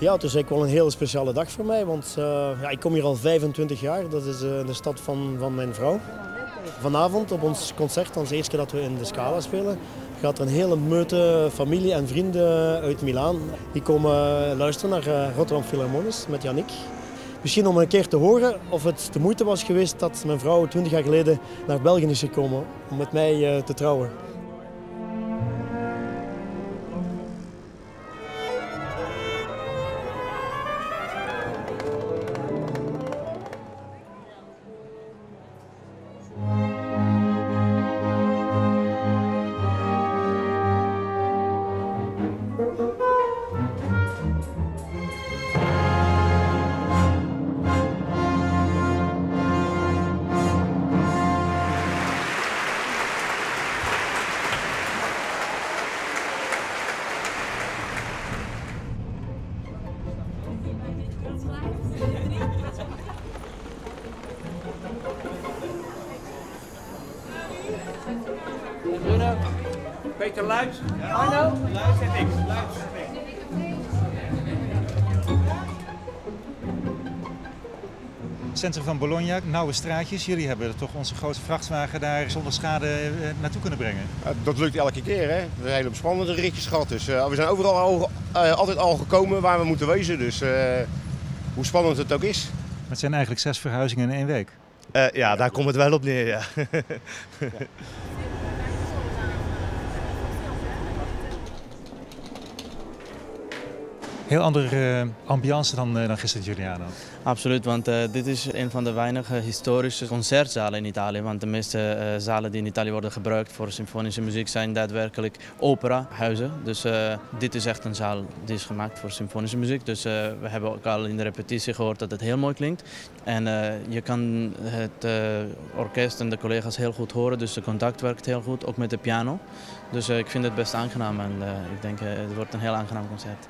Ja, het is eigenlijk wel een hele speciale dag voor mij, want uh, ja, ik kom hier al 25 jaar. Dat is uh, de stad van, van mijn vrouw. Vanavond op ons concert, de eerste keer dat we in de Scala spelen, gaat een hele meute familie en vrienden uit Milaan. Die komen luisteren naar Rotterdam Philharmonisch met Yannick. Misschien om een keer te horen of het de moeite was geweest dat mijn vrouw 20 jaar geleden naar België is gekomen om met mij te trouwen. Peter. Arno? En niks. Luit Centrum van Bologna, nauwe straatjes. Jullie hebben toch onze grote vrachtwagen daar zonder schade eh, naartoe kunnen brengen? dat lukt elke keer. Hè? We hebben hele spannende ritjes gehad. Dus, uh, we zijn overal al, uh, altijd al gekomen waar we moeten wezen. Dus hoe spannend het ook is. Het zijn eigenlijk zes verhuizingen in één week. ja, daar komt het wel op neer. Ja. ja. Heel andere ambiance dan, dan gisteren Giuliano. Absoluut, want uh, dit is een van de weinige historische concertzalen in Italië. Want de meeste zalen die in Italië worden gebruikt voor symfonische muziek zijn daadwerkelijk operahuizen. Dus dit is echt een zaal die is gemaakt voor symfonische muziek. Dus we hebben ook al in de repetitie gehoord dat het heel mooi klinkt. En je kan het orkest en de collega's heel goed horen, dus de contact werkt heel goed, ook met de piano. Dus ik vind het best aangenaam en ik denk het wordt een heel aangenaam concert.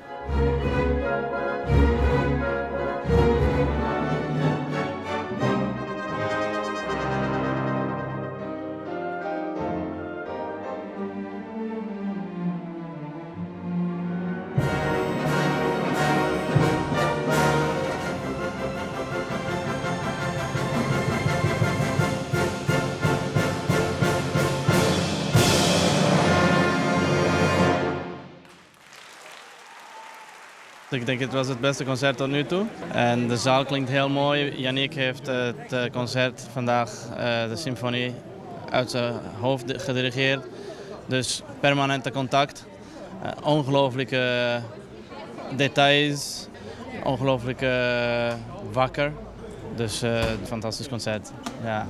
Ik denk het was het beste concert tot nu toe. En de zaal klinkt heel mooi. Yannick heeft het concert vandaag, de symfonie, uit zijn hoofd gedirigeerd. Dus permanente contact. Ongelooflijke details. Ongelooflijk wakker. Dus uh, fantastisch concert. Ja.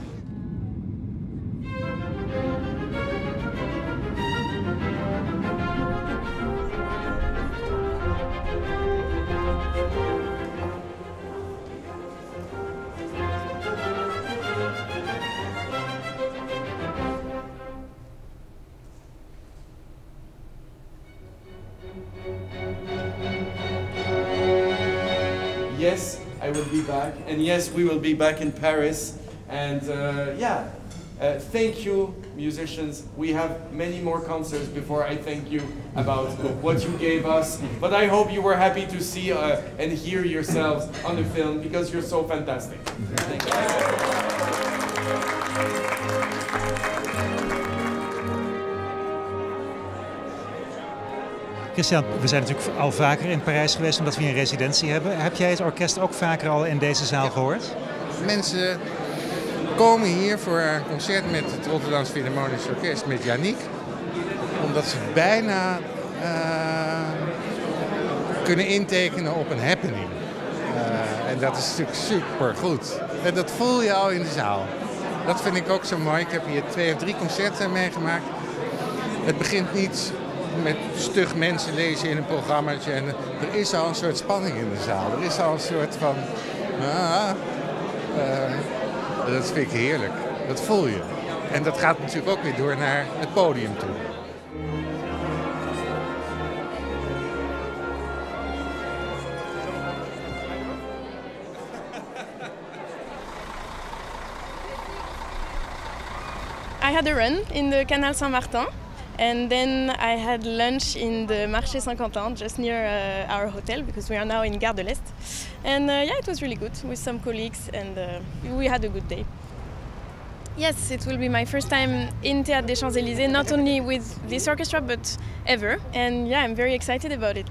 I will be back. And yes, we will be back in Paris. And uh, yeah, uh, thank you, musicians. We have many more concerts before I thank you about what you gave us. But I hope you were happy to see uh, and hear yourselves on the film because you're so fantastic. Thank Christian, we zijn natuurlijk al vaker in Parijs geweest omdat we hier een residentie hebben. Heb jij het orkest ook vaker al in deze zaal gehoord? Mensen komen hier voor een concert met het Rotterdams Philharmonisch Orkest met Yannick. Omdat ze bijna uh, kunnen intekenen op een happening. Uh, en dat is natuurlijk super goed. En dat voel je al in de zaal. Dat vind ik ook zo mooi. Ik heb hier twee of drie concerten meegemaakt. Het begint niet met stug mensen lezen in een programmaatje. En er is al een soort spanning in de zaal. Er is al een soort van... Ah, uh, dat vind ik heerlijk. Dat voel je. En dat gaat natuurlijk ook weer door naar het podium toe. I had a run in the Canal Saint-Martin and then I had lunch in the Marché Saint-Quentin just near uh, our hotel because we are now in Gare de l'Est. And uh, yeah, it was really good with some colleagues and uh, we had a good day. Yes, it will be my first time in Théâtre des Champs-Élysées, not only with this orchestra but ever. And yeah, I'm very excited about it.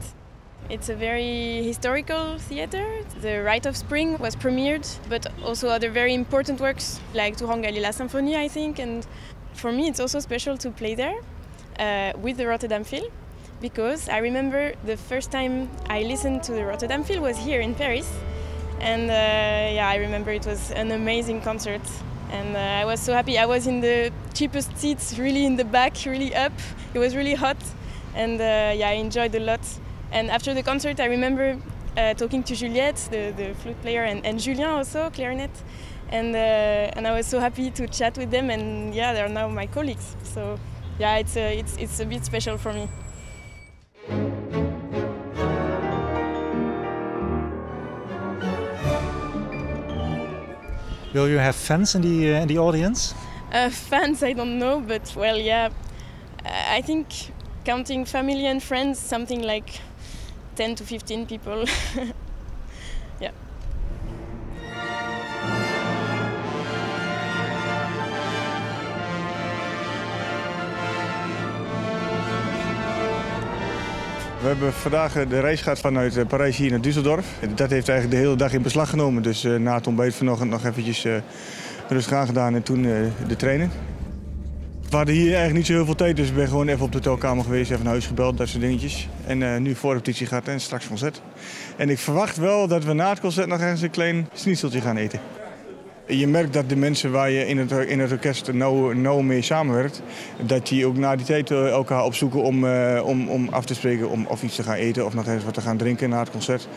It's a very historical theater. The Rite of Spring was premiered, but also other very important works like Tourangalila Galila Symphony, I think. And for me, it's also special to play there uh, with the Rotterdam Phil because I remember the first time I listened to the Rotterdam Phil was here in Paris. And uh, yeah, I remember it was an amazing concert. And uh, I was so happy. I was in the cheapest seats, really in the back, really up. It was really hot. And uh, yeah, I enjoyed a lot. And after the concert, I remember uh, talking to Juliette, the, the flute player, and, and Julien also, clarinet. And, uh, and I was so happy to chat with them, and yeah, they're now my colleagues. So yeah, it's a, it's, it's a bit special for me. Will you have fans in the, uh, in the audience? Uh, fans, I don't know, but well, yeah, I think counting family and friends, something like 10 to 15 people. hebben vandaag de reis gehad vanuit eh, Parijs hier naar Düsseldorf. Dat heeft eigenlijk de hele dag in beslag genomen. Dus eh, na het ontbijt vanochtend nog eventjes rustig aangedaan en toen de training. We hadden hier eigenlijk niet zo heel veel tijd, dus ik ben gewoon even op de hotelkamer geweest, even naar huis gebeld, dat soort dingetjes. En nu repetitie gaat en straks concert. En ik verwacht wel dat we na het concert nog eens een klein snieteltje gaan eten. Je merkt dat de mensen waar je in het, in het orkest nauw, nauw mee samenwerkt, dat die ook na die tijd eh, elkaar opzoeken om, uh, om, om af te spreken om of iets te gaan eten of nog eens wat te gaan drinken na het concert.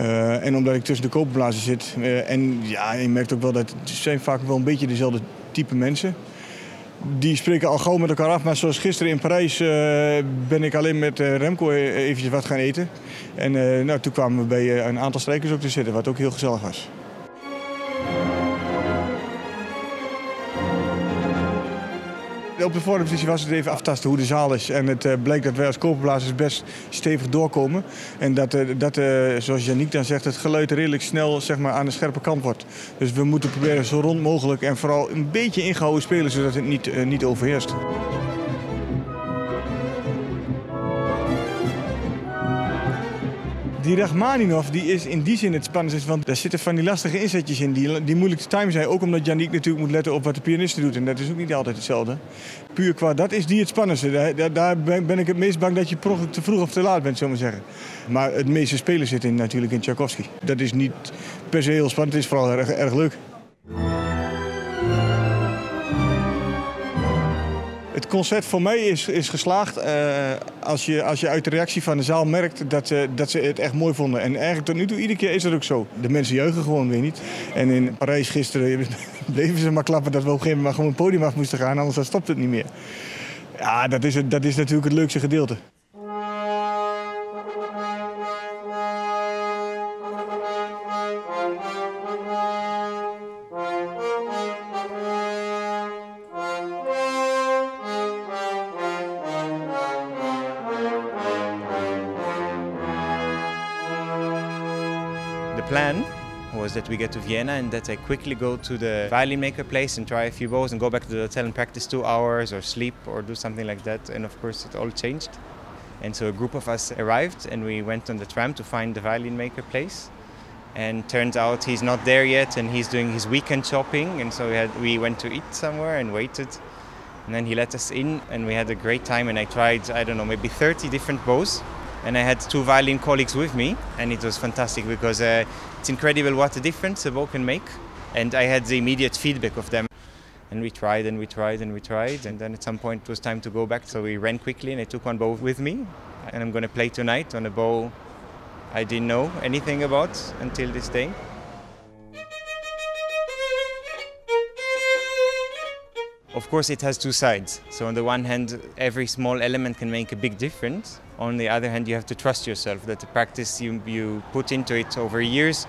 Uh, en omdat ik tussen de koopblazen zit. en ja, je merkt ook wel dat het zijn vaak wel een beetje dezelfde type mensen die spreken al gauw met elkaar af. Maar zoals gisteren in Parijs ben ik alleen met Remco eventjes wat gaan eten. En nou, toen kwamen we bij een aantal strijkers ook te zitten, wat ook heel gezellig was. Op de voorpositie was het even aftasten hoe de zaal is. En het uh, bleek dat wij als koperblazers best stevig doorkomen. En dat, uh, dat uh, zoals Janiek dan zegt, het geluid redelijk snel zeg maar, aan de scherpe kant wordt. Dus we moeten proberen zo rond mogelijk en vooral een beetje ingehouden spelen, zodat het niet, niet overheerst. Die Rachmaninov die is in die zin het spannendste, want daar zitten van die lastige inzetjes in die, die moeilijk te timen zijn. Ook omdat Janiek natuurlijk moet letten op wat de pianiste doet. En dat is ook niet altijd hetzelfde. Puur qua, dat is die het spannendste. Daar, daar ben ik het meest bang dat je te vroeg of te laat bent, zullen we zeggen. Maar het meeste spelen zit in, natuurlijk in Tchaikovsky. Dat is niet per se heel spannend, het is vooral erg, erg leuk. Het concert voor mij is, is geslaagd uh, als, je, als je uit de reactie van de zaal merkt dat, uh, dat ze het echt mooi vonden. En eigenlijk tot nu toe, iedere keer is dat ook zo. De mensen juichen gewoon weer niet. En in Parijs gisteren bleven ze maar klappen dat we op een gegeven moment gewoon een podium af moesten gaan, anders dan stopt het niet meer. Ja, dat is, dat is natuurlijk het leukste gedeelte. That we get to Vienna and that I quickly go to the violin maker place and try a few bows and go back to the hotel and practice two hours or sleep or do something like that. And of course, it all changed. And so a group of us arrived and we went on the tram to find the violin maker place. And turns out he's not there yet and he's doing his weekend shopping. And so we, had, we went to eat somewhere and waited. And then he let us in and we had a great time. And I tried, I don't know, maybe 30 different bows and I had two violin colleagues with me, and it was fantastic because uh, it's incredible what a difference a bow can make. And I had the immediate feedback of them. And we tried and we tried and we tried, and then at some point it was time to go back, so we ran quickly and I took one bow with me. And I'm going to play tonight on a bow I didn't know anything about until this day. of course, it has two sides. So, on the one hand, every small element can make a big difference. On the other hand, you have to trust yourself that the practice you, you put into it over years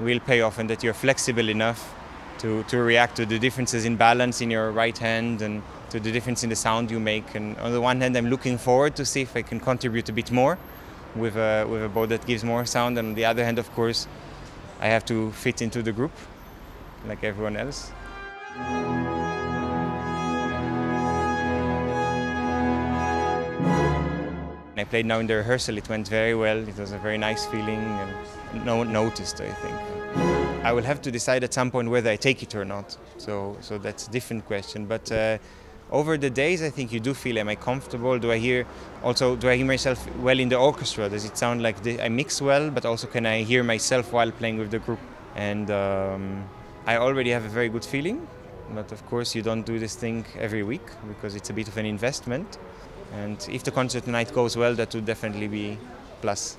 will pay off and that you're flexible enough to, to react to the differences in balance in your right hand and to the difference in the sound you make. And on the one hand, I'm looking forward to see if I can contribute a bit more with a, with a bow that gives more sound. And on the other hand, of course, I have to fit into the group like everyone else. I played now in the rehearsal, it went very well, it was a very nice feeling and no one noticed, I think. I will have to decide at some point whether I take it or not, so, so that's a different question. But uh, over the days, I think you do feel, am I comfortable? Do I hear, also, do I hear myself well in the orchestra? Does it sound like the, I mix well, but also can I hear myself while playing with the group? And um, I already have a very good feeling, but of course you don't do this thing every week because it's a bit of an investment. And if the concert tonight goes well, that would definitely be plus.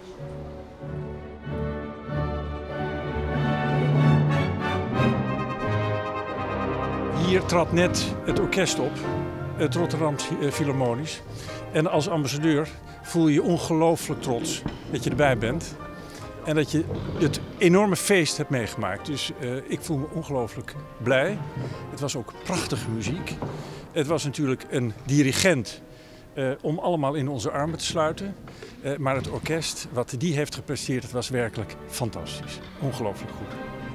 Hier trad net het orkest op, het Rotterdam Philharmonisch. En als ambassadeur voel je je ongelooflijk trots dat je erbij bent. En dat je het enorme feest hebt meegemaakt. Dus uh, ik voel me ongelooflijk blij. Het was ook prachtige muziek. Het was natuurlijk een dirigent uh, om allemaal in onze armen te sluiten. Uh, maar het orkest, wat die heeft gepresteerd, het was werkelijk fantastisch. Ongelooflijk goed.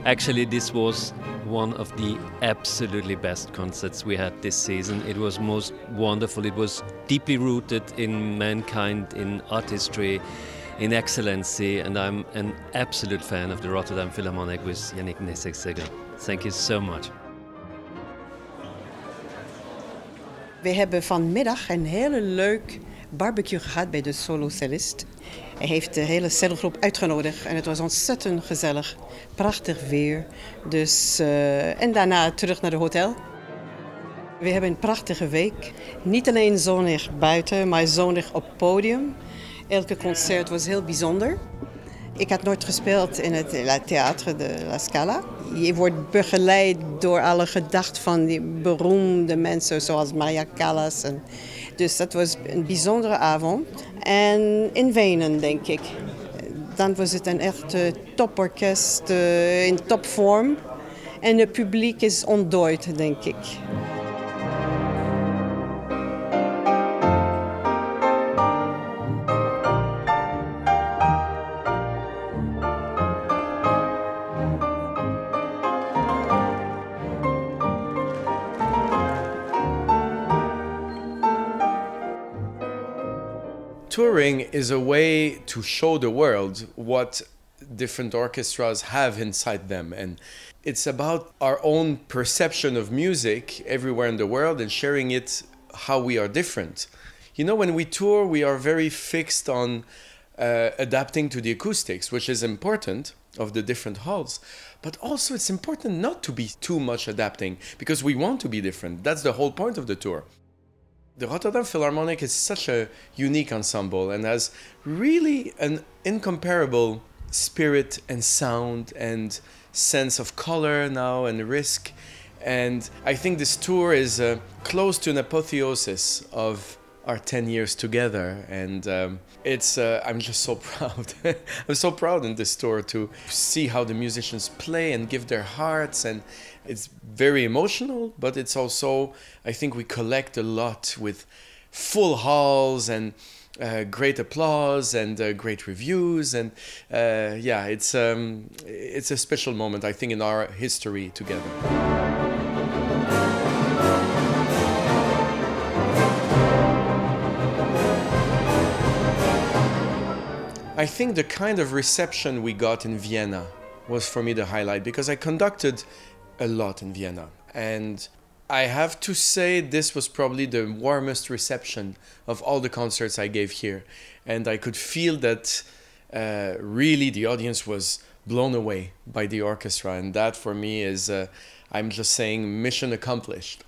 Actually, this was one of the absolutely best concerts we had this season. It was most wonderful. It was deeply rooted in mankind, in artistry, in excellency, and I'm an absolute fan of the Rotterdam Philharmonic with Yannick Nessek-Seger. Thank you so much. We hebben vanmiddag een hele leuk barbecue gehad bij de solo cellist. Hij heeft de hele celggroep uitgenodigd en het was ontzettend gezellig. Prachtig weer. Dus, uh, en daarna terug naar het hotel. We hebben een prachtige week. Niet alleen zonnig buiten, maar zonnig op podium. Elke concert was heel bijzonder. Ik had nooit gespeeld in het Theater de La Scala. Je wordt begeleid door alle gedachten van die beroemde mensen zoals Maria Callas. En dus dat was een bijzondere avond. En in Wenen, denk ik. Dan was het een echt toporkest uh, in topvorm. En het publiek is ontdooid, denk ik. Touring is a way to show the world what different orchestras have inside them. And it's about our own perception of music everywhere in the world and sharing it how we are different. You know when we tour we are very fixed on uh, adapting to the acoustics which is important of the different halls. But also it's important not to be too much adapting because we want to be different. That's the whole point of the tour the Rotterdam Philharmonic is such a unique ensemble and has really an incomparable spirit and sound and sense of color now and risk. And I think this tour is uh, close to an apotheosis of our 10 years together. And um, it's, uh, I'm just so proud. I'm so proud in this tour to see how the musicians play and give their hearts and it's very emotional, but it's also, I think we collect a lot with full halls and uh, great applause and uh, great reviews. And uh, yeah, it's, um, it's a special moment, I think, in our history together. I think the kind of reception we got in Vienna was for me the highlight because I conducted a lot in Vienna. And I have to say, this was probably the warmest reception of all the concerts I gave here. And I could feel that uh, really the audience was blown away by the orchestra. And that for me is, uh, I'm just saying, mission accomplished.